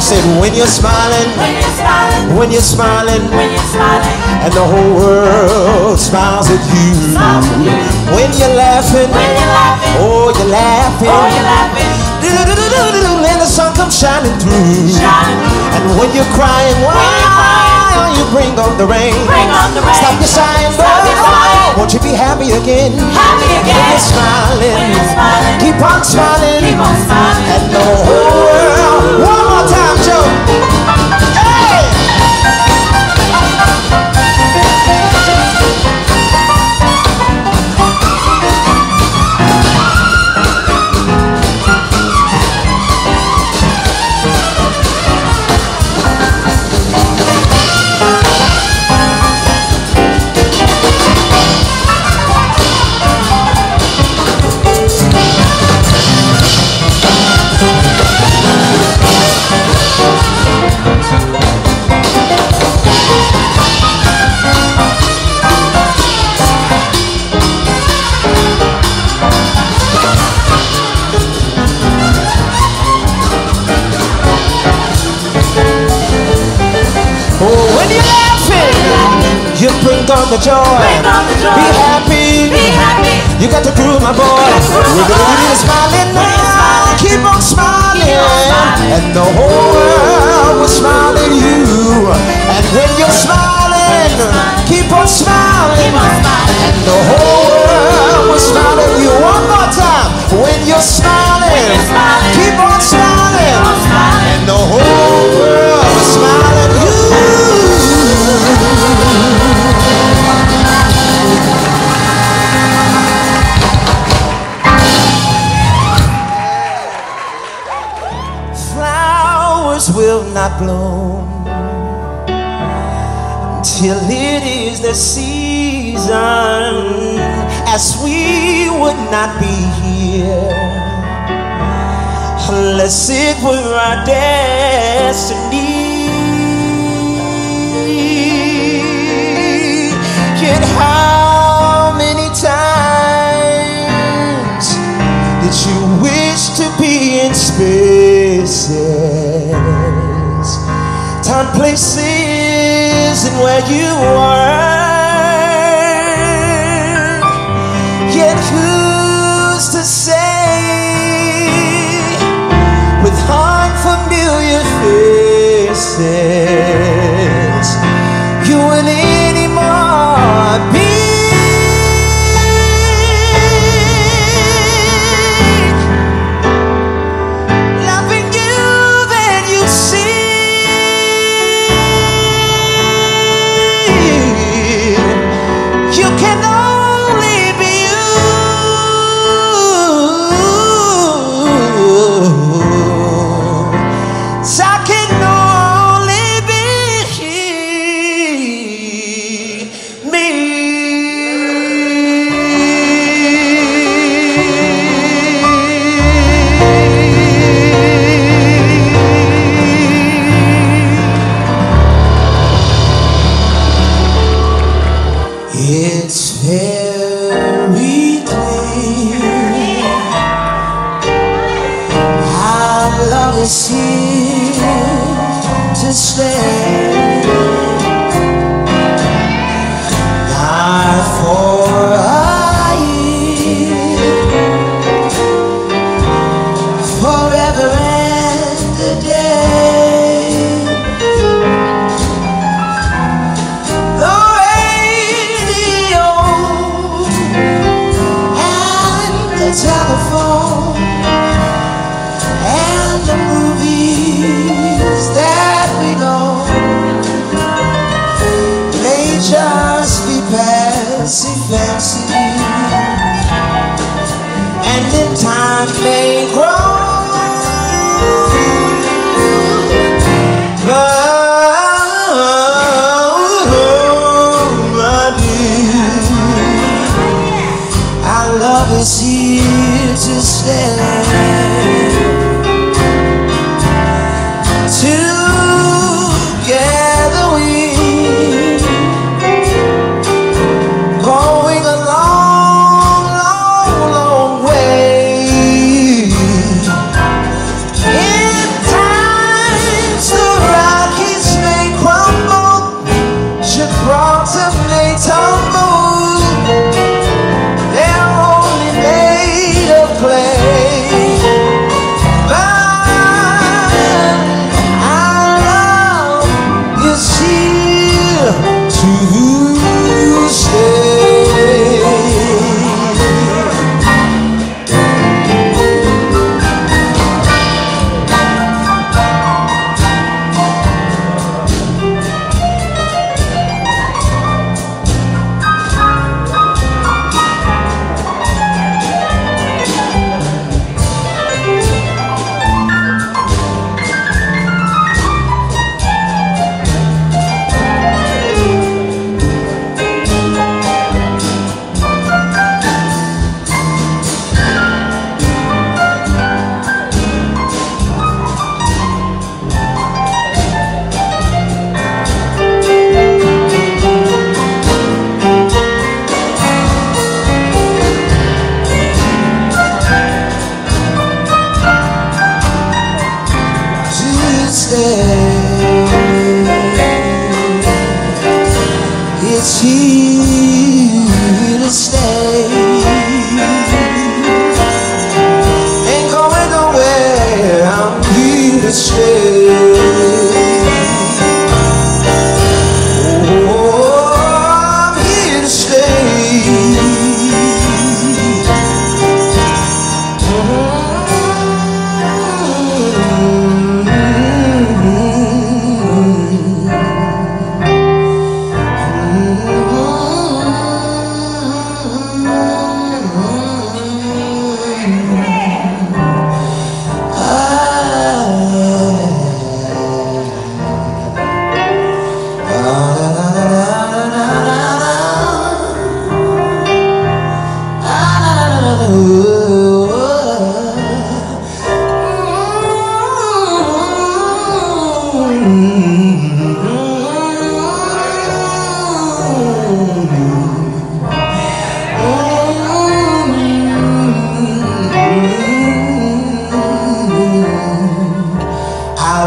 said when you're smiling, When you're smiling, when you're smiling, when you're smiling, and the whole world smiles at you. Smiles at you. When you're laughing, when you're laughing, oh you're laughing, oh, you're laughing, and the sun comes shining through. shining through. And when you're crying, why you're crying, you bring on the rain? Bring on the rain. Stop your sighing, Stop your sighing. Won't you be happy again? Happy When again. you're smiling, When you're smiling, keep on smiling, keep on smiling. and the whole world. One more time, Joe. The joy. Bring on the joy. Be happy. Be happy. You got to groove, my boy. We're gonna boy. be smiling now. Keep on smiling. keep on smiling. And the whole world will smile at you. And when you're smiling, keep on smiling. Keep on smiling. And the whole world will smile at you. One more time. When you're smiling, you're keep on smiling. Keep on smiling. And the whole world not bloom till it is the season, as we would not be here. Unless it were our destiny. Yet how many times did you wish to be in spaces, time, places, and where you were? Yet who's to say with unfamiliar faces It's very clear our love is here to stay. Not for a love is here to stay.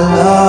Love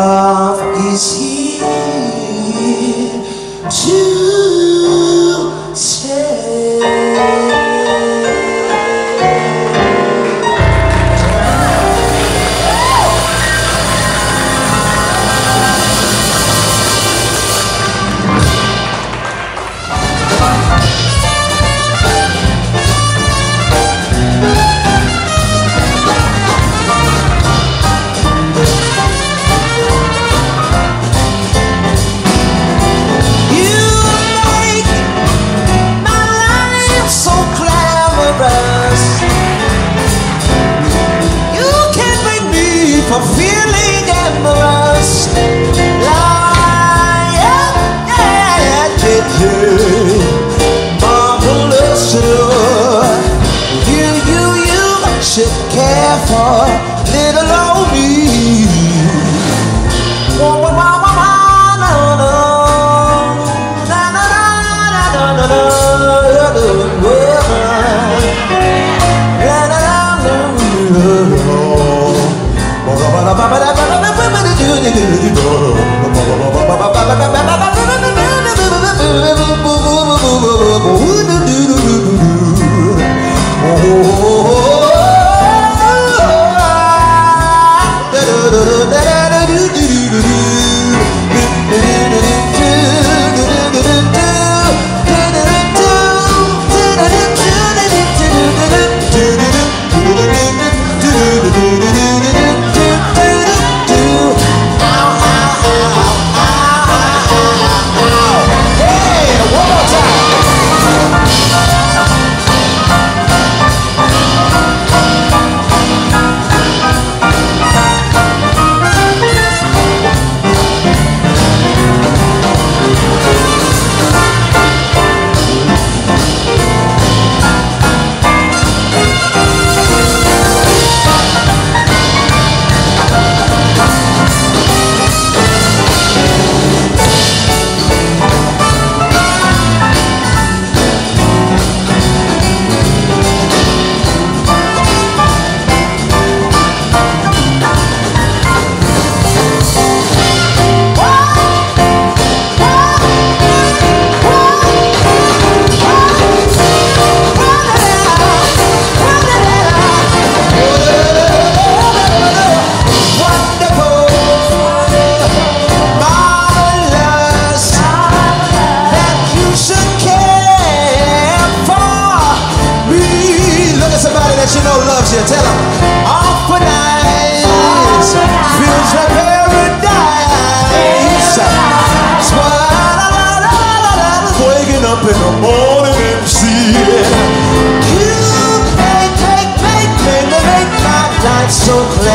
so clear.